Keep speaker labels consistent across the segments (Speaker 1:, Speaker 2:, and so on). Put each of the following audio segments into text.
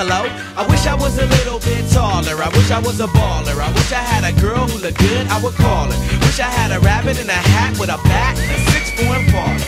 Speaker 1: Hello? I wish I was a little bit taller. I wish I was a baller. I wish I had a girl who looked good, I would call her. Wish I had a rabbit in a hat with a bat and a six foot parlor.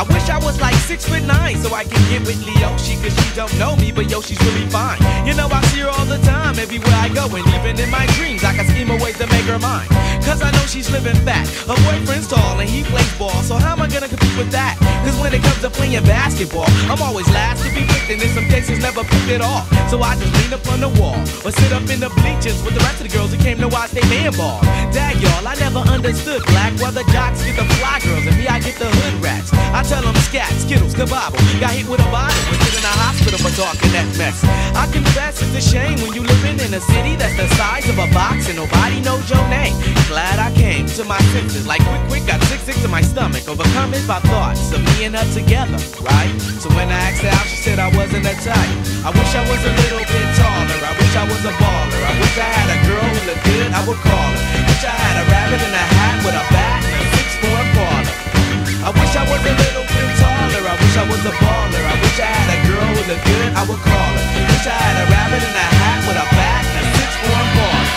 Speaker 1: I wish I was like six foot nine so I can get with Leoshi cause she don't know me, but yo, she's really fine. You know, I see her all the time everywhere I go, and even in my dreams, I can scheme a way to make her mine. Cause I know she's living fat. Her boyfriend's tall and he plays ball, so how am I gonna compete with that? Cause when it comes to playing basketball, I'm always last to be picked, and in some cases never picked at all. So I just lean up on the wall or sit up in the bleachers with the rest of the girls who came to watch they man ball. Dag y'all, I never understood black why the jocks get the fly girls and me I get the hood rats. I tell them scat, skittles, kabobble. Got hit with a bottle and in a hospital for talking that mess. I confess it's a shame when you living in a city that's the size of a box and nobody knows your name. Glad I came to my senses, like quick, quick, got sick, sick to my stomach. Overcome it by thoughts of me and her together, right? So when I asked her out, she said I wasn't a type. I wish I was a little bit taller. I wish I was a baller. I wish I had a girl who looked good, I would call her. Wish I had a rabbit in a hat with a bat and a six-foot baller. I wish I was a little bit taller. I wish I was a baller. I wish I had a girl who looked good. I would call her. Wish I had a rabbit in a hat with a bat and a six foot baller.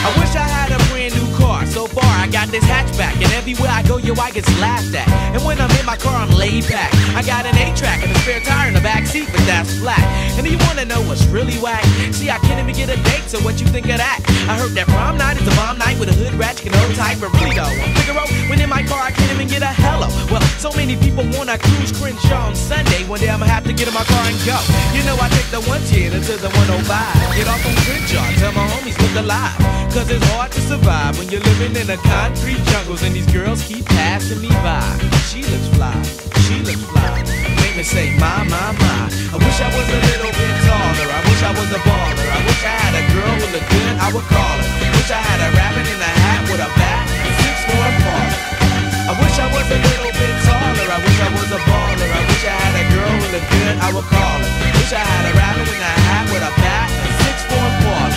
Speaker 1: I wish I had a brand new car. So far, I got this hatchback, and everywhere I go, yo, I get laughed at. And when I'm in my car, I'm laid back. I got an 8-track and a spare tire in the back seat, but that's flat. And do you wanna know what's really whack? See, I can't even get a date, so what you think of that? I heard that prom night is a bomb night with a hood ratchet and old type, though, on Figaro, when in my car, I Well, so many people wanna cruise Crenshaw on Sunday. One day I'ma have to get in my car and go. You know, I take the 110 to the 105. Get off on Crenshaw, tell my homies look alive. Cause it's hard to survive when you're living in a concrete jungles and these girls keep passing me by. She looks fly, she looks fly. Make me say, my, my, my. I wish I was a little bit taller. I wish I was a baller. I wish I had a girl who looked good, I would call her. I would. Wish I had a rabbit in a hat with a bat and six four apart.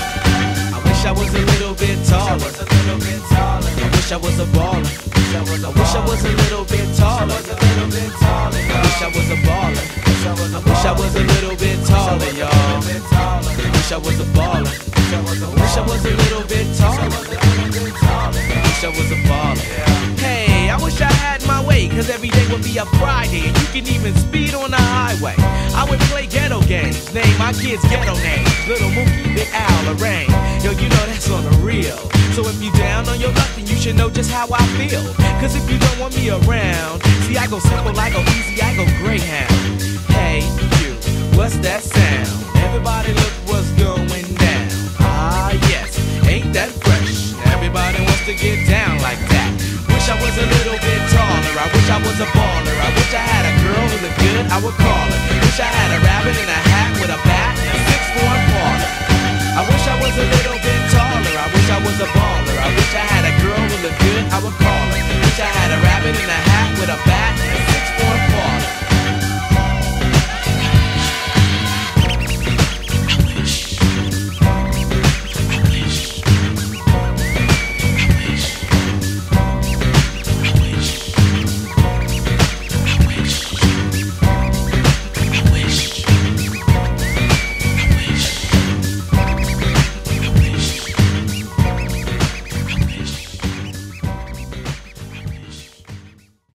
Speaker 1: I wish I was a little bit taller. I wish I was a baller. I wish I was a little bit taller. I wish I was a baller. I wish I was a little bit taller, y'all. I wish I was a baller. I wish I was a little bit taller. A Friday, and you can even speed on the highway. I would play ghetto games, name my kids ghetto names. Little Mookie, Big Al, Lorraine. Yo, you know that's on the real. So if you down on your luck, then you should know just how I feel. Cause if you don't want me around, see, I go simple, I go easy, I go Greyhound. Hey, you, what's that sound? Everybody look I would call